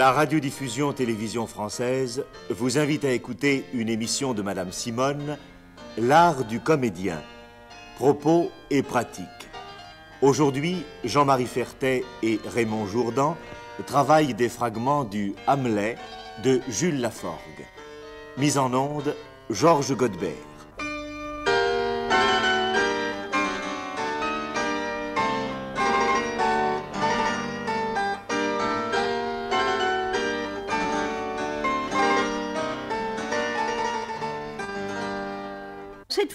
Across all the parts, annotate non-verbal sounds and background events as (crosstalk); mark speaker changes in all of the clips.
Speaker 1: La radiodiffusion télévision française vous invite à écouter une émission de Madame Simone, L'art du comédien, propos et pratiques. Aujourd'hui, Jean-Marie Fertet et Raymond Jourdan travaillent des fragments du Hamlet de Jules Laforgue. Mise en onde, Georges Godebert.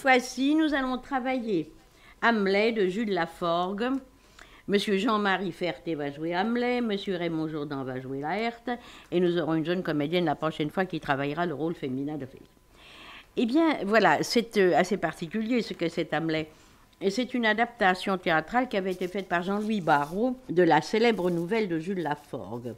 Speaker 2: Fois-ci, nous allons travailler Hamlet de Jules Laforgue. Monsieur Jean-Marie Ferté va jouer Hamlet, Monsieur Raymond Jourdan va jouer Laerte, et nous aurons une jeune comédienne la prochaine fois qui travaillera le rôle féminin de Félix. Eh bien, voilà, c'est euh, assez particulier ce que c'est Hamlet. Et c'est une adaptation théâtrale qui avait été faite par Jean-Louis Barrault de la célèbre nouvelle de Jules Laforgue.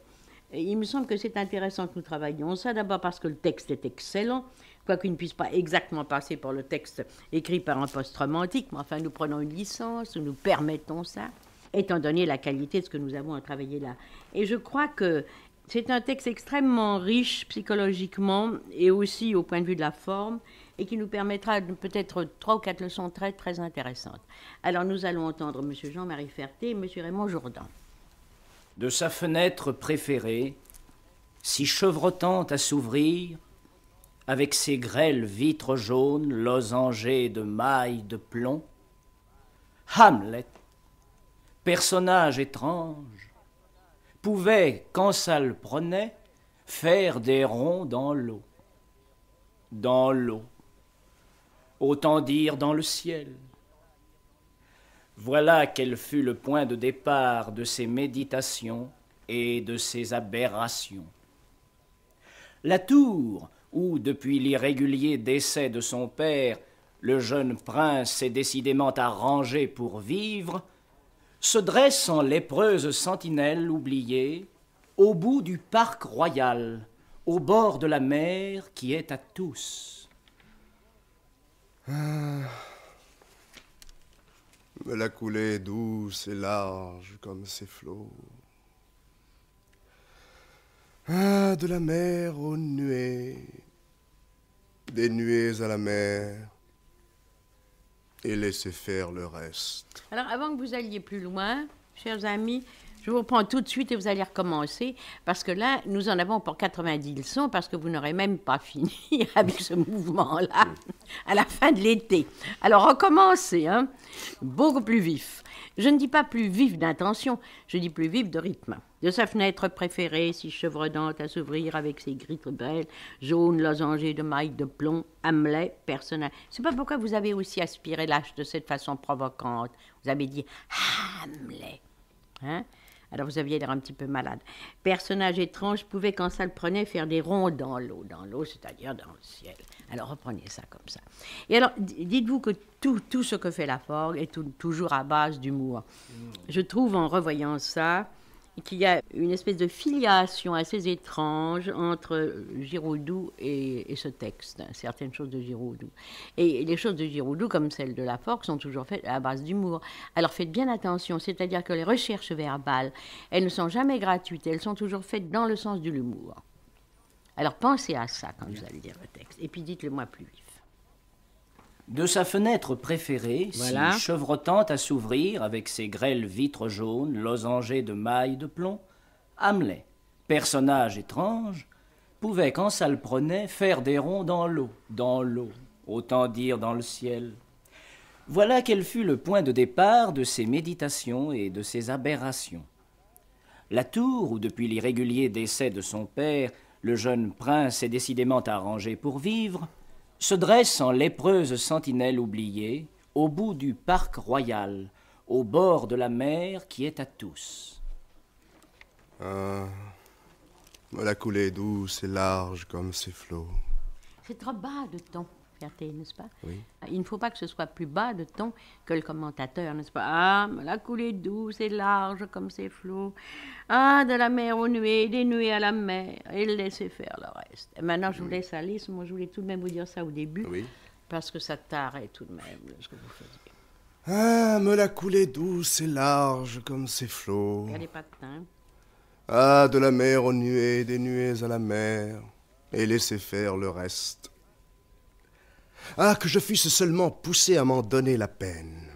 Speaker 2: Il me semble que c'est intéressant que nous travaillions ça, d'abord parce que le texte est excellent, quoiqu'il ne puisse pas exactement passer pour le texte écrit par un post-romantique, mais enfin nous prenons une licence, nous permettons ça, étant donné la qualité de ce que nous avons à travailler là. Et je crois que c'est un texte extrêmement riche psychologiquement et aussi au point de vue de la forme, et qui nous permettra peut-être trois ou quatre leçons très très intéressantes. Alors nous allons entendre M. Jean-Marie Ferté et M. Raymond Jourdan.
Speaker 3: de sa fenêtre préférée, si chevrotante à s'ouvrir, avec ses grêles vitres jaunes losangées de mailles de plomb, Hamlet, personnage étrange, pouvait, quand ça le prenait, faire des ronds dans l'eau. Dans l'eau. Autant dire dans le ciel. Voilà quel fut le point de départ de ses méditations et de ses aberrations. La tour, où, depuis l'irrégulier décès de son père, le jeune prince s'est décidément arrangé pour vivre, se dresse en lépreuse sentinelle oubliée, au bout du parc royal, au bord de la mer qui est à tous.
Speaker 4: Mais la coulée douce et large comme ses flots. Ah, de la mer aux nuées, des nuées à la mer, et laissez faire le reste.
Speaker 2: Alors, avant que vous alliez plus loin, chers amis, je vous reprends tout de suite et vous allez recommencer, parce que là, nous en avons pour 90 leçons, parce que vous n'aurez même pas (laughs) fini avec ce mouvement-là à la fin de l'été. Alors, recommencez, hein, beaucoup plus vif. Je ne dis pas plus vif d'intention, je dis plus vif de rythme. De sa fenêtre préférée, si chevredante à s'ouvrir avec ses gritres belles, jaunes losangées de mailles de plomb, Hamlet, personnage. C'est pas pourquoi vous avez aussi aspiré l'âge de cette façon provocante. Vous avez dit Hamlet. Hein? Alors vous aviez l'air un petit peu malade. Personnage étrange pouvait, quand ça le prenait, faire des ronds dans l'eau. Dans l'eau, c'est-à-dire dans le ciel. Alors reprenez ça comme ça. Et alors, dites-vous que tout, tout ce que fait la forgue est tout- toujours à base d'humour. Je trouve, en revoyant ça, qu'il y a une espèce de filiation assez étrange entre Giraudoux et, ce texte, certaines choses de Giraudoux. Et les choses de Giraudoux, comme celles de la Forque, sont toujours faites à base d'humour. Alors faites bien attention, c'est-à-dire que les recherches verbales, elles ne sont jamais gratuites, elles sont toujours faites dans le sens de l'humour. Alors pensez à ça quand vous allez lire le texte, et puis dites-le moi plus vif.
Speaker 3: De sa fenêtre préférée,
Speaker 2: Voilà.
Speaker 3: si chevrotante à s'ouvrir avec ses grêles vitres jaunes losangées de mailles de plomb, Hamlet, personnage étrange, pouvait, quand ça le prenait, faire des ronds dans l'eau, dans l'eau, autant dire dans le ciel. Voilà quel fut le point de départ de ses méditations et de ses aberrations. La tour, où depuis l'irrégulier décès de son père, le jeune prince est décidément arrangé pour vivre, se dresse en lépreuse sentinelle oubliée, au bout du parc royal, au bord de la mer qui est à tous.
Speaker 4: Ah, la coulée est douce et large comme ses flots.
Speaker 2: C'est trop bas de ton, Ferté, n'est-ce pas?
Speaker 4: Oui.
Speaker 2: Il ne faut pas que ce soit plus bas de ton que le commentateur, n'est-ce pas? Ah, mais la coulée douce et large comme ses flots. Ah, de la mer aux nuées, des nuées à la mer, et laissez faire le reste. Et maintenant, je vous laisse aller. Moi, je voulais tout de même vous dire ça au début,
Speaker 4: Oui.
Speaker 2: parce que ça tarait tout de même ce que vous faisiez.
Speaker 4: Ah, mais la coulée douce et large comme ses flots.
Speaker 2: Regardez pas de teint.
Speaker 4: Ah, de la mer aux nuées, des nuées à la mer, et laissez faire le reste. Ah, que je fusse seulement poussé à m'en donner la peine.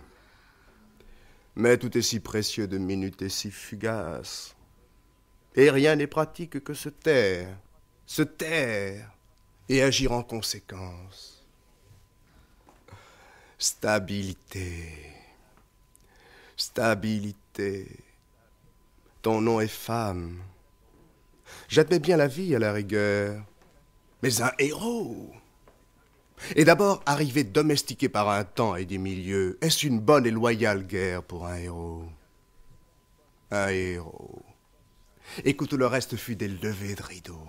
Speaker 4: Mais tout est si précieux de minutes et si fugace. Et rien n'est pratique que se taire, se taire et agir en conséquence. Stabilité, stabilité. Ton nom est femme. J'admets bien la vie à la rigueur, mais un héros. Et d'abord, arrivé domestiqué par un temps et des milieux, est-ce une bonne et loyale guerre pour un héros? Un héros. Écoute, le reste fut des levées de rideau.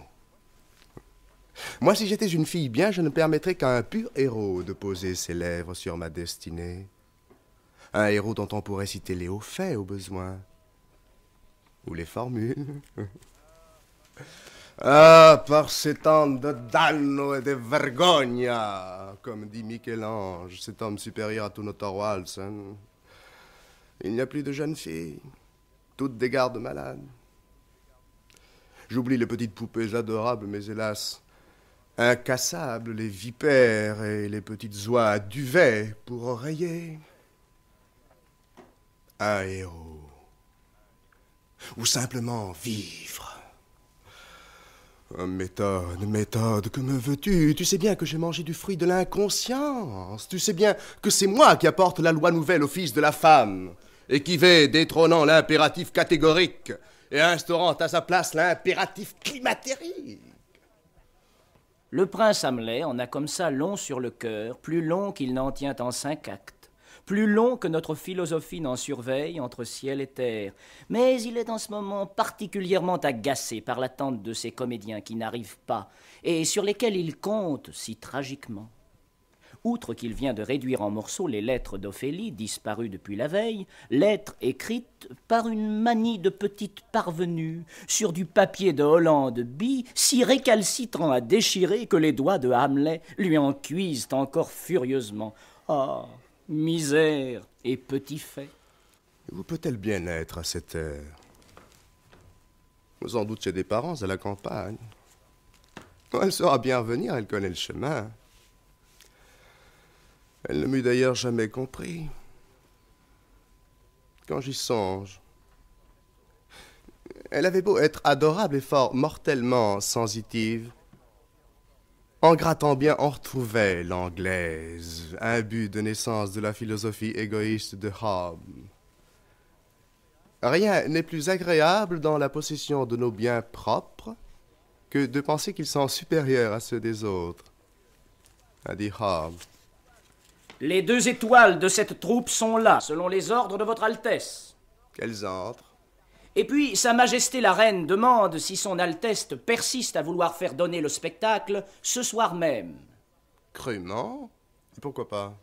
Speaker 4: Moi, si j'étais une fille bien, je ne permettrais qu'à un pur héros de poser ses lèvres sur ma destinée. Un héros dont on pourrait citer les hauts faits au besoin. Ou les formules. (laughs) Ah, par ces temps de danno et de vergogna, comme dit Michel-Ange, cet homme supérieur à tout notre Walsen. Il n'y a plus de jeunes filles, toutes des gardes malades. J'oublie les petites poupées adorables, mais hélas, incassables, les vipères et les petites oies à duvet pour oreiller. Un héros. Ou simplement vivre. Méthode, méthode, que me veux-tu? Tu sais bien que j'ai mangé du fruit de l'inconscience. Tu sais bien que c'est moi qui apporte la loi nouvelle au fils de la femme, et qui vais détrônant l'impératif catégorique et instaurant à sa place l'impératif climatérique.
Speaker 3: Le prince Hamlet en a comme ça long sur le cœur, plus long qu'il n'en tient en cinq actes plus long que notre philosophie n'en surveille entre ciel et terre. Mais il est en ce moment particulièrement agacé par l'attente de ces comédiens qui n'arrivent pas, et sur lesquels il compte si tragiquement. Outre qu'il vient de réduire en morceaux les lettres d'Ophélie, disparues depuis la veille, lettres écrites par une manie de petite parvenue, sur du papier de Hollande bille, si récalcitrant à déchirer que les doigts de Hamlet lui en cuisent encore furieusement. Ah misère et petit fait.
Speaker 4: Où peut-elle bien être à cette heure? Sans doute chez des parents à la campagne. Elle saura bien venir, elle connaît le chemin. Elle ne m'eût d'ailleurs jamais compris. Quand j'y songe, elle avait beau être adorable et fort mortellement sensitive. En grattant bien, on retrouvait l'anglaise, un but de naissance de la philosophie égoïste de Hobbes. Rien n'est plus agréable dans la possession de nos biens propres que de penser qu'ils sont supérieurs à ceux des autres, a dit Hobbes.
Speaker 3: Les deux étoiles de cette troupe sont là, selon les ordres de votre Altesse.
Speaker 4: Quels ordres?
Speaker 3: Et puis, Sa Majesté la Reine demande si Son Altesse persiste à vouloir faire donner le spectacle ce soir même.
Speaker 4: Crûment Pourquoi pas?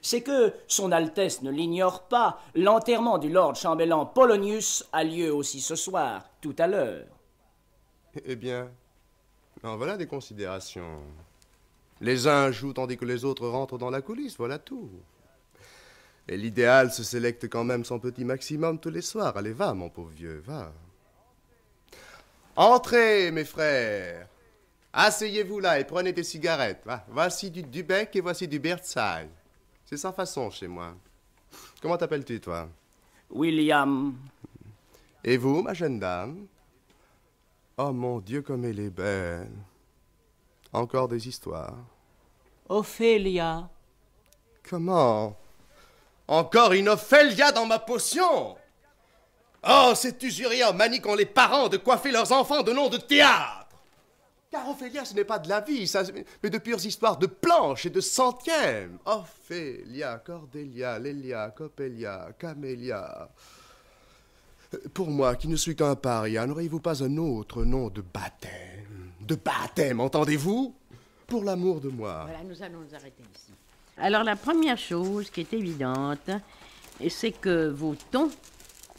Speaker 3: C'est que Son Altesse ne l'ignore pas, l'enterrement du Lord chambellan Polonius a lieu aussi ce soir, tout à l'heure.
Speaker 4: Eh bien, en voilà des considérations. Les uns jouent tandis que les autres rentrent dans la coulisse, voilà tout. Et l'idéal se sélecte quand même son petit maximum tous les soirs. Allez, va, mon pauvre vieux, va. Entrez, mes frères. Asseyez-vous là et prenez des cigarettes. Voici du Dubec et voici du Birdseye. C'est sans façon chez moi. Comment t'appelles-tu, toi?
Speaker 3: William.
Speaker 4: Et vous, ma jeune dame? Oh mon Dieu, comme elle est belle. Encore des histoires.
Speaker 3: Ophélia.
Speaker 4: Comment? Encore une Ophélia dans ma potion Oh, cet usurier manie qu'ont les parents de coiffer leurs enfants de noms de théâtre Car Ophélia, ce n'est pas de la vie, mais de pures histoires de planches et de centièmes. Ophélia, Cordélia, Lélia, Coppelia, Camélia. Pour moi, qui ne suis qu'un paria, n'auriez-vous pas un autre nom de baptême? De baptême, entendez-vous? Pour l'amour de moi.
Speaker 2: Voilà, nous allons nous arrêter ici. Alors la première chose qui est évidente, c'est que vos tons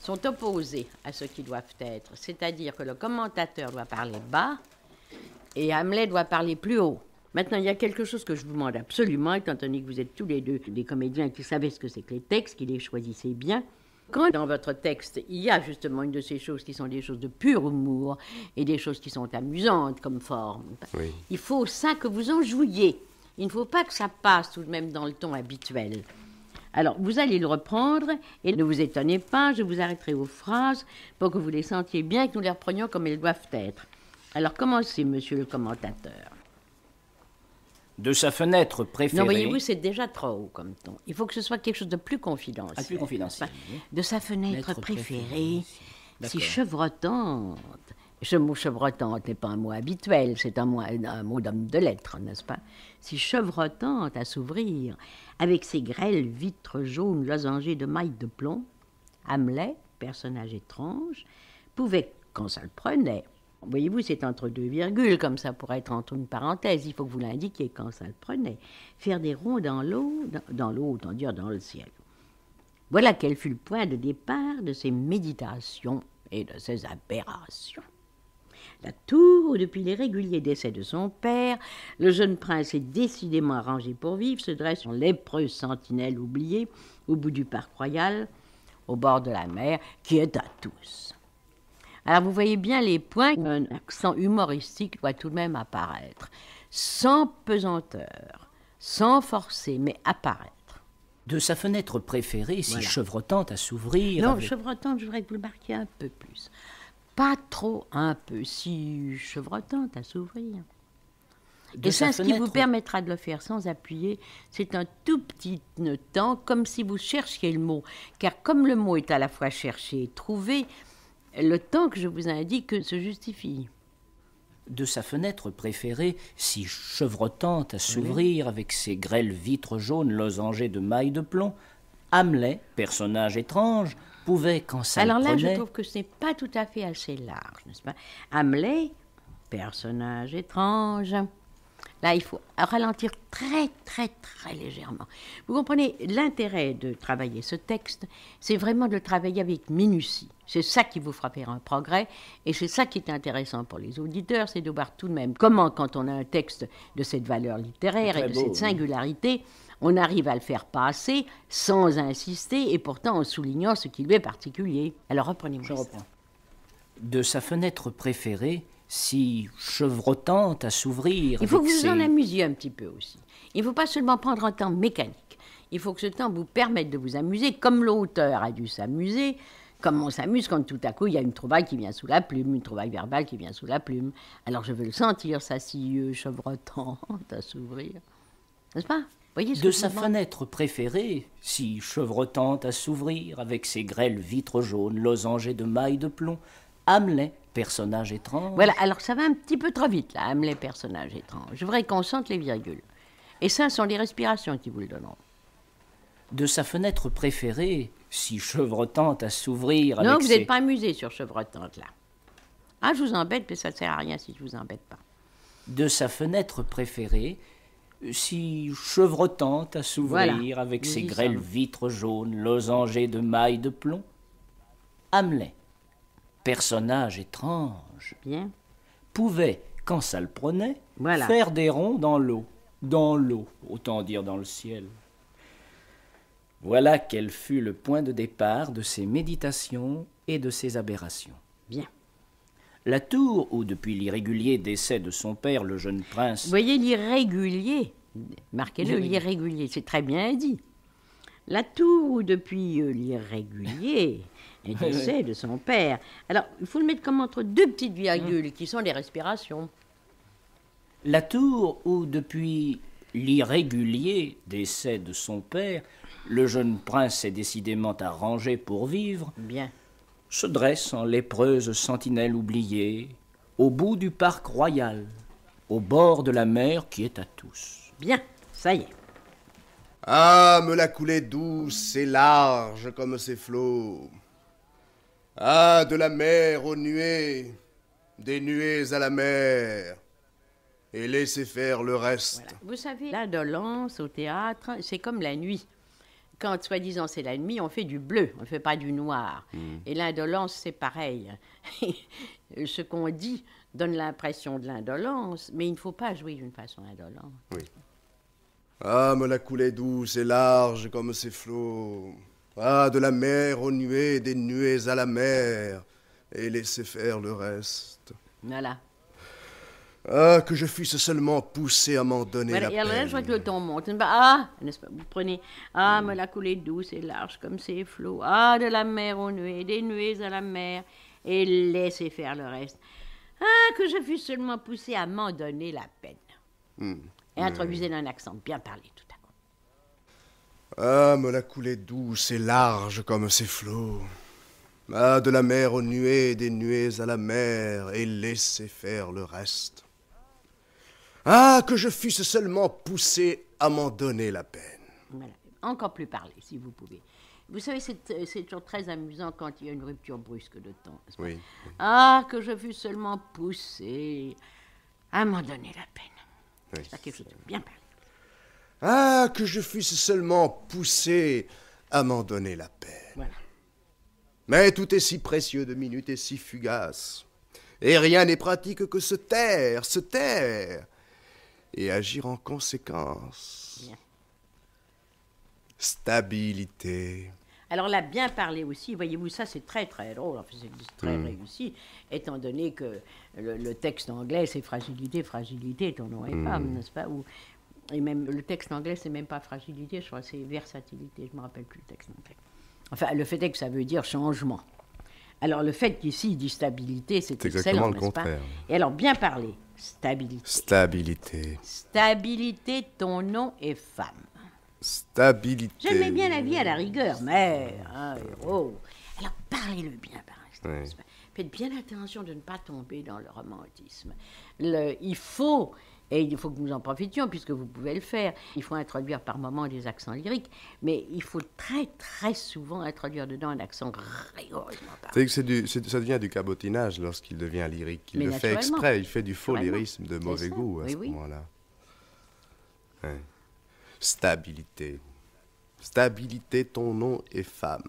Speaker 2: sont opposés à ce qu'ils doivent être. C'est-à-dire que le commentateur doit parler bas et Hamlet doit parler plus haut. Maintenant, il y a quelque chose que je vous demande absolument, étant donné que vous êtes tous les deux des comédiens qui savaient ce que c'est que les textes, qui les choisissaient bien. Quand dans votre texte, il y a justement une de ces choses qui sont des choses de pur humour et des choses qui sont amusantes comme forme,
Speaker 4: Oui.
Speaker 2: il faut ça que vous en jouiez. Il ne faut pas que ça passe tout de même dans le ton habituel. Alors, vous allez le reprendre et ne vous étonnez pas, je vous arrêterai aux phrases pour que vous les sentiez bien et que nous les reprenions comme elles doivent être. Alors, commencez, monsieur le commentateur.
Speaker 3: De sa fenêtre préférée.
Speaker 2: Non, voyez-vous, c'est déjà trop haut comme ton. Il faut que ce soit quelque chose de plus confidentiel.
Speaker 3: Ah, plus confidentiel,
Speaker 2: Pas-? De sa fenêtre préférée,
Speaker 3: préférée,
Speaker 2: si chevrotante. Ce mot chevrotante n'est pas un mot habituel, c'est un mot, d'homme de lettres, n'est-ce pas? Si chevrotante à s'ouvrir, avec ses grêles vitres jaunes losangées de mailles de plomb, Hamlet, personnage étrange, pouvait, quand ça le prenait, voyez-vous, c'est entre deux virgules, comme ça pourrait être entre une parenthèse, il faut que vous l'indiquiez quand ça le prenait, faire des ronds dans l'eau, dans, dans l'eau, autant dire dans le ciel. Voilà quel fut le point de départ de ses méditations et de ses aberrations. La tour où, depuis les réguliers décès de son père, le jeune prince est décidément arrangé pour vivre, se dresse en lépreuse sentinelle oubliée au bout du parc royal, au bord de la mer, qui est à tous. Alors vous voyez bien les points qu'un accent humoristique doit tout de même apparaître, sans pesanteur, sans forcer, mais apparaître.
Speaker 3: De sa fenêtre préférée, si
Speaker 2: Voilà.
Speaker 3: chevrotante à s'ouvrir.
Speaker 2: Non,
Speaker 3: avec-
Speaker 2: chevrotante, je voudrais que vous le marquiez un peu plus. Pas trop, un peu, si chevrotante à s'ouvrir. Et ça, ce qui vous permettra de le faire sans appuyer, c'est un tout petit temps, comme si vous cherchiez le mot. Car comme le mot est à la fois cherché et trouvé, le temps que je vous indique se justifie.
Speaker 3: de sa fenêtre préférée, si chevrotante à s'ouvrir avec ses grêles vitres jaunes losangées de mailles de plomb, Hamlet, personnage étrange, pouvait, quand ça
Speaker 2: Alors
Speaker 3: le
Speaker 2: là, je trouve que ce n'est pas tout à fait assez large, n'est-ce pas? Hamlet, personnage étrange. Là, il faut ralentir très, très, très légèrement. Vous comprenez, l'intérêt de travailler ce texte, c'est vraiment de le travailler avec minutie. C'est ça qui vous fera faire un progrès, et c'est ça qui est intéressant pour les auditeurs, c'est de voir tout de même comment, quand on a un texte de cette valeur littéraire et de
Speaker 3: beau,
Speaker 2: cette
Speaker 3: oui.
Speaker 2: On arrive à le faire passer sans insister, et pourtant en soulignant ce qui lui est particulier. Alors reprenez-moi
Speaker 3: Je
Speaker 2: ça.
Speaker 3: reprends. De sa fenêtre préférée, si chevrotante à s'ouvrir
Speaker 2: Il faut que vous
Speaker 3: ses...
Speaker 2: en amusiez un petit peu aussi. Il ne faut pas seulement prendre un temps mécanique. Il faut que ce temps vous permette de vous amuser comme l'auteur a dû s'amuser, comme on s'amuse quand tout à coup il y a une trouvaille qui vient sous la plume, une trouvaille verbale qui vient sous la plume. Alors je veux le sentir, sa scieux chevrotante à s'ouvrir. N'est-ce pas?
Speaker 3: De sa fenêtre préférée, si chevrotante à s'ouvrir avec ses grêles vitres jaunes losangées de mailles de plomb, Hamlet, personnage étrange,
Speaker 2: Voilà, alors ça va un petit peu trop vite là, Hamlet, personnage étrange. Je voudrais qu'on sente les virgules. Et ça, ce sont les respirations qui vous le donneront.
Speaker 3: de sa fenêtre préférée, si chevrotante à s'ouvrir
Speaker 2: Non,
Speaker 3: avec
Speaker 2: vous
Speaker 3: ses...
Speaker 2: n'êtes pas amusé sur chevrotante là. Ah, je vous embête, mais ça ne sert à rien si je vous embête pas.
Speaker 3: de sa fenêtre préférée, si chevrotante à s'ouvrir
Speaker 2: Voilà,
Speaker 3: avec ses grêles vitres jaunes losangées de mailles de plomb. Hamlet, personnage étrange,
Speaker 2: Bien.
Speaker 3: pouvait, quand ça le prenait,
Speaker 2: Voilà.
Speaker 3: faire des ronds dans l'eau. Dans l'eau, autant dire dans le ciel. Voilà quel fut le point de départ de ses méditations et de ses aberrations.
Speaker 2: Bien.
Speaker 3: La tour où, depuis l'irrégulier décès de son père, le jeune prince
Speaker 2: Vous voyez l'irrégulier. Marquez-le,
Speaker 3: L'irrégulier.
Speaker 2: c'est très bien dit. La tour où depuis euh, l'irrégulier (laughs) décès de son père. Alors, il faut le mettre comme entre deux petites virgules qui sont les respirations.
Speaker 3: La tour où, depuis l'irrégulier décès de son père, le jeune prince s'est décidément arrangé pour vivre,
Speaker 2: Bien.
Speaker 3: Se dresse en lépreuse sentinelle oubliée, au bout du parc royal, au bord de la mer qui est à tous.
Speaker 2: Bien. Ça y est.
Speaker 4: Ah, me la coulée douce et large comme ses flots. Ah, de la mer aux nuées, des nuées à la mer, et laissez faire le reste.
Speaker 2: Vous savez, l'indolence au théâtre, c'est comme la nuit. Quand, soi-disant, c'est la nuit, on fait du bleu, on ne fait pas du noir. Et l'indolence, c'est pareil. (laughs) Ce qu'on dit donne l'impression de l'indolence, mais il ne faut pas jouer d'une façon indolente.
Speaker 4: Ah, me la coulée douce et large comme ses flots. Ah, de la mer aux nuées, des nuées à la mer, et laissez faire le reste.
Speaker 2: Voilà.
Speaker 4: Ah, que je fusse seulement poussé à m'en donner
Speaker 2: Voilà,
Speaker 4: la
Speaker 2: et
Speaker 4: peine.
Speaker 2: je vois que le ton monte. Ah, n'est-ce pas, vous prenez, ah, mais la coulée douce et large comme ces flots. Ah, de la mer aux nuées, des nuées à la mer, et laissez faire le reste. Ah, que je fusse seulement poussé à m'en donner la peine.
Speaker 4: Hmm.
Speaker 2: Et introduisez d'un accent bien parlé tout à coup.
Speaker 4: Ah, me la coulée douce et large comme ces flots. Ah, de la mer aux nuées, des nuées à la mer, et laissez faire le reste. Ah, que je fusse seulement poussé à m'en donner la peine.
Speaker 2: Voilà. Encore plus parler, si vous pouvez. Vous savez, c'est euh, c'est toujours très amusant quand il y a une rupture brusque de temps.
Speaker 4: Oui.
Speaker 2: Ah, que je fus seulement poussé à m'en donner la peine.
Speaker 4: Oui.
Speaker 2: C'est quelque chose de bien parlé.
Speaker 4: Ah, que je fusse seulement poussé à m'en donner la peine.
Speaker 2: Voilà.
Speaker 4: Mais tout est si précieux de minutes et si fugace. Et rien n'est pratique que se taire, se taire, et agir en conséquence.
Speaker 2: Bien.
Speaker 4: Stabilité.
Speaker 2: Alors là, bien parler aussi, voyez-vous, ça c'est très très drôle, enfin, c'est très
Speaker 4: Hmm.
Speaker 2: réussi, étant donné que le, le texte anglais c'est fragilité, fragilité, ton nom est
Speaker 4: Hmm.
Speaker 2: femme, n'est-ce pas Ou, Et même le texte anglais c'est même pas fragilité, je crois que c'est versatilité, je me rappelle plus le texte anglais. Enfin, le fait est que ça veut dire changement. Alors le fait qu'ici il dit stabilité, c'est
Speaker 4: C'est
Speaker 2: excellent,
Speaker 4: exactement le
Speaker 2: n'est-ce pas
Speaker 4: contraire.
Speaker 2: Et alors bien parler, stabilité.
Speaker 4: Stabilité.
Speaker 2: Stabilité, ton nom est femme.
Speaker 4: Stabilité.
Speaker 2: J'aimais bien la vie à la rigueur, mais héros. Alors parlez-le bien par.
Speaker 4: Oui.
Speaker 2: pas Faites bien attention de ne pas tomber dans le romantisme. Le- il faut, et il faut que nous en profitions puisque vous pouvez le faire, il faut introduire par moments des accents lyriques, mais il faut très très souvent introduire dedans un accent rigoureusement.
Speaker 4: C'est c'est du- ça devient du cabotinage lorsqu'il devient lyrique. Il
Speaker 2: Mais
Speaker 4: le fait exprès, il fait du faux lyrisme de mauvais goût à
Speaker 2: Oui,
Speaker 4: ce
Speaker 2: oui.
Speaker 4: moment-là. Ouais. Stabilité. Stabilité, ton nom est femme.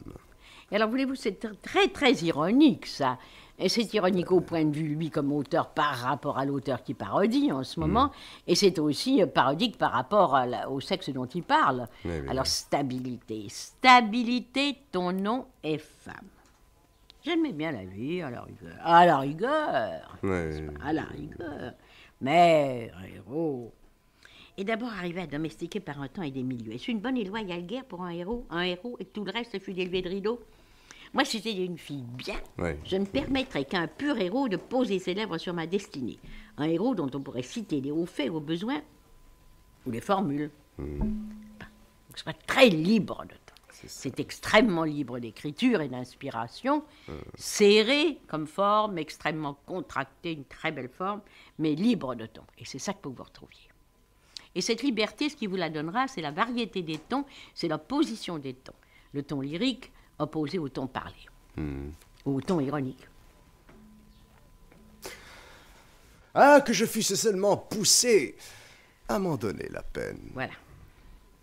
Speaker 2: Et alors, voulez-vous, c'est tr- très, très ironique, ça. Et c'est ironique au point de vue, lui, comme auteur, par rapport à l'auteur qui parodie en ce moment. Et c'est aussi euh, parodique par rapport à la- au sexe dont il parle.
Speaker 4: Oui, oui,
Speaker 2: alors,
Speaker 4: oui.
Speaker 2: stabilité. Stabilité, ton nom est femme. J'aimais bien la vie, à la rigueur. À la rigueur.
Speaker 4: Ouais.
Speaker 2: À la rigueur. Mais, héros. Et d'abord arrivé à domestiquer par un temps et des milieux. Est-ce une bonne et loyale guerre pour un héros? Un héros et que tout le reste fut élevé de rideau Moi, si j'étais une fille bien,
Speaker 4: Ouais.
Speaker 2: je ne permettrais qu'un pur héros de poser ses lèvres sur ma destinée. Un héros dont on pourrait citer les hauts faits, aux besoins ou les formules. Donc, je serais très libre de temps. C'est extrêmement libre d'écriture et d'inspiration, serré comme forme, extrêmement contracté, une très belle forme, mais libre de ton. Et c'est ça que vous vous retrouviez. Et cette liberté, ce qui vous la donnera, c'est la variété des tons, c'est la position des tons. Le ton lyrique opposé au ton parlé, ou au ton ironique.
Speaker 4: Ah, que je fusse seulement poussé à m'en donner la peine.
Speaker 2: Voilà.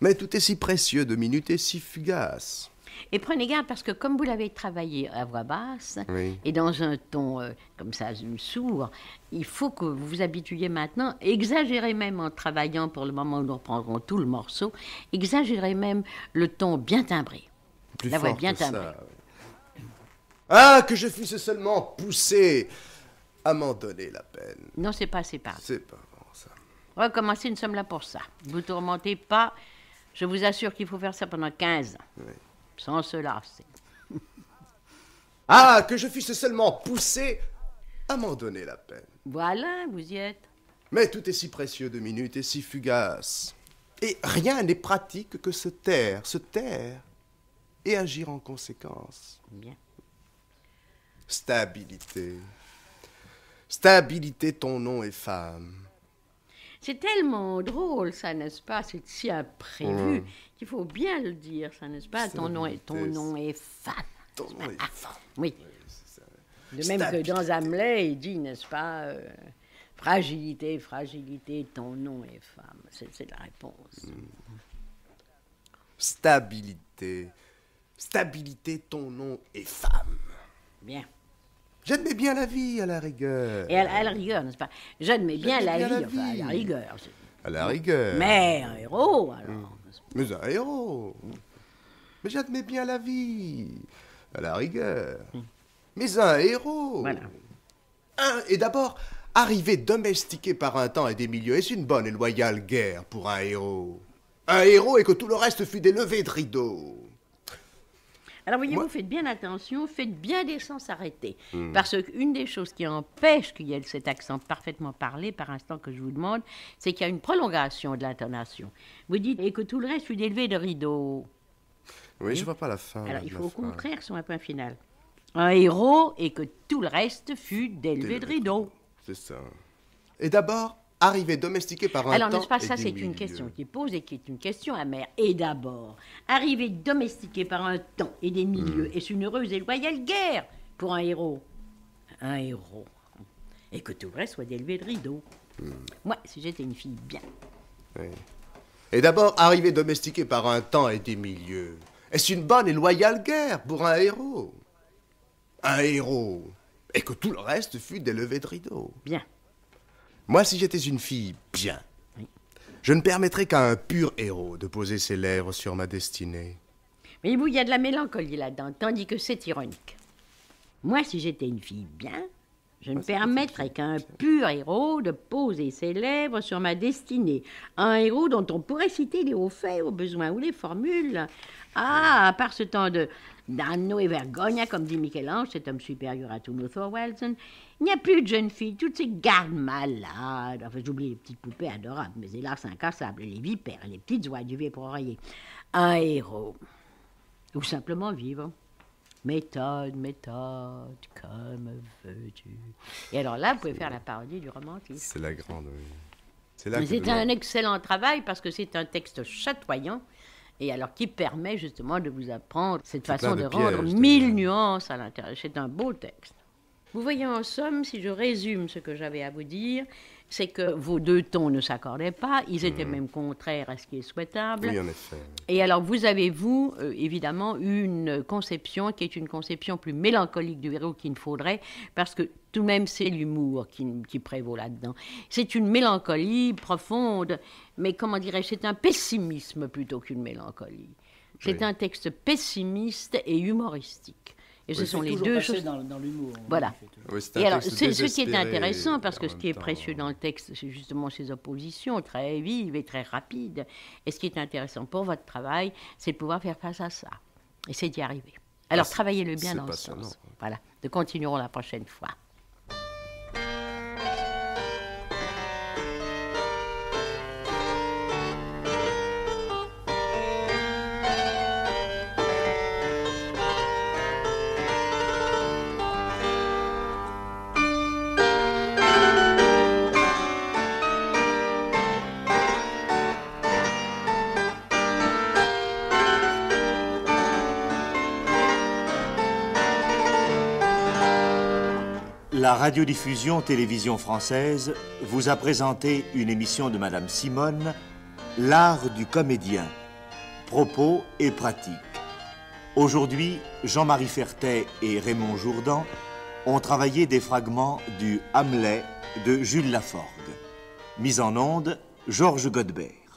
Speaker 4: Mais tout est si précieux de minutes et si fugace.
Speaker 2: Et prenez garde parce que comme vous l'avez travaillé à voix basse
Speaker 4: Oui.
Speaker 2: et dans un ton euh, comme ça sourd, il faut que vous vous habituiez maintenant, exagérez même en travaillant pour le moment où nous reprendrons tout le morceau, exagérez même le ton bien timbré.
Speaker 4: Plus
Speaker 2: La voix bien timbrée.
Speaker 4: Ah, que je fusse seulement poussé à m'en donner la peine.
Speaker 2: Non, c'est pas assez parlé.
Speaker 4: C'est pas bon, ça.
Speaker 2: Recommencez, nous sommes là pour ça. Vous tourmentez pas. Je vous assure qu'il faut faire ça pendant 15 ans. Sans se lasser. (laughs)
Speaker 4: Ah, que je fusse seulement poussé à m'en donner la peine.
Speaker 2: Voilà, vous y êtes.
Speaker 4: Mais tout est si précieux de minutes et si fugace. Et rien n'est pratique que se taire, se taire et agir en conséquence.
Speaker 2: Bien.
Speaker 4: Stabilité. Stabilité, ton nom est femme.
Speaker 2: C'est tellement drôle, ça, n'est-ce pas? C'est si imprévu
Speaker 4: Mmh.
Speaker 2: qu'il faut bien le dire, ça, n'est-ce pas? Ton nom est, ton nom est fan.
Speaker 4: Ton nom est femme.
Speaker 2: Oui. De même que dans Hamlet, il dit, n'est-ce pas euh, Fragilité, fragilité, ton nom est femme. C'est c'est la réponse.
Speaker 4: Mmh. Stabilité. Stabilité, ton nom est femme.
Speaker 2: Bien.
Speaker 4: J'admets bien la vie à la rigueur.
Speaker 2: Et à, la- à la rigueur, n'est-ce pas? J'admets bien la
Speaker 4: bien
Speaker 2: vie,
Speaker 4: la
Speaker 2: enfin, à la rigueur.
Speaker 4: À la rigueur.
Speaker 2: Mais un héros, alors. pas?
Speaker 4: Mais un héros. J'admets bien la vie, à la rigueur. Mais un héros.
Speaker 2: Voilà.
Speaker 4: Un, et d'abord, arriver domestiqué par un temps et des milieux, est-ce une bonne et loyale guerre pour un héros? Un héros et que tout le reste fût des levées de rideau.
Speaker 2: Alors voyez-vous, faites bien attention, faites bien des sens s'arrêter.
Speaker 4: Hmm.
Speaker 2: Parce qu'une des choses qui empêche qu'il y ait cet accent parfaitement parlé, par instant que je vous demande, c'est qu'il y a une prolongation de l'intonation. Vous dites, et que tout le reste fut d'élevé de rideau.
Speaker 4: Oui, je vois pas la fin.
Speaker 2: Alors il faut au contraire sur un point final. Un héros et que tout le reste fut D'élevé de rideau.
Speaker 4: C'est ça. Et d'abord, arriver domestiqué par un
Speaker 2: Alors,
Speaker 4: temps
Speaker 2: n'est-ce pas,
Speaker 4: et
Speaker 2: ça,
Speaker 4: des
Speaker 2: c'est une
Speaker 4: milieux.
Speaker 2: question qui est posée, qui est une question amère. Et d'abord, arriver domestiqué par un temps et des milieux, est-ce une heureuse et loyale guerre pour un héros? Un héros. Et que tout le reste soit d'élevé de rideau. Moi, si j'étais une fille bien.
Speaker 4: Oui. Et d'abord, arriver domestiqué par un temps et des milieux. Est-ce une bonne et loyale guerre pour un héros? Un héros. Et que tout le reste fût des levées de rideau.
Speaker 2: Bien.
Speaker 4: Moi, si j'étais une fille bien, je ne permettrais qu'à un pur héros de poser ses lèvres sur ma destinée.
Speaker 2: Mais vous, il y a de la mélancolie là-dedans, tandis que c'est ironique. Moi, si j'étais une fille bien, je ne permettrais qu'à un pur héros de poser ses lèvres sur ma destinée. Un héros dont on pourrait citer les hauts faits, au besoin, ou les formules. Ah, à part ce temps de Danno et Vergogna, comme dit Michel-Ange, cet homme supérieur à tous nos Thorwaldsen, il n'y a plus de jeunes filles, toutes ces gardes malades. Enfin, j'oublie les petites poupées adorables, mais hélas incassables, les vipères, les petites oies du vieux pour oreiller. Un héros. Ou simplement vivre. Méthode, méthode, comme veux-tu. Et alors là, vous pouvez faire la parodie du romantisme.
Speaker 4: C'est la grande, oui. C'est
Speaker 2: un excellent travail parce que c'est un texte chatoyant et alors qui permet justement de vous apprendre cette façon de rendre mille nuances à l'intérieur. C'est un beau texte. Vous voyez en somme, si je résume ce que j'avais à vous dire, c'est que vos deux tons ne s'accordaient pas, ils étaient même contraires à ce qui est souhaitable.
Speaker 4: Hmm. Oui, en effet.
Speaker 2: Et alors, vous avez, vous, euh, évidemment, une conception qui est une conception plus mélancolique du héros qu'il ne faudrait, parce que tout de même, c'est l'humour qui, qui prévaut là-dedans. C'est une mélancolie profonde, mais comment dirais-je, c'est un pessimisme plutôt qu'une mélancolie. C'est
Speaker 4: Oui.
Speaker 2: un texte pessimiste et humoristique. Et ce
Speaker 4: Oui,
Speaker 2: sont les deux choses.
Speaker 3: Dans, dans l'humour.
Speaker 2: Voilà.
Speaker 4: Oui,
Speaker 2: Et alors, ce qui est intéressant, parce que ce qui est
Speaker 4: temps.
Speaker 2: précieux dans le texte, c'est justement ces oppositions très vives et très rapides. Et ce qui est intéressant pour votre travail, c'est de pouvoir faire face à ça. Et c'est d'y arriver. Alors,
Speaker 4: c'est-
Speaker 2: travaillez-le bien dans ce sens. Voilà. Nous continuerons la prochaine fois.
Speaker 1: La radiodiffusion télévision française vous a présenté une émission de Madame Simone, L'art du comédien, propos et pratique. Aujourd'hui, Jean-Marie Fertet et Raymond Jourdan ont travaillé des fragments du Hamlet de Jules Laforgue. Mise en onde, Georges Godebert.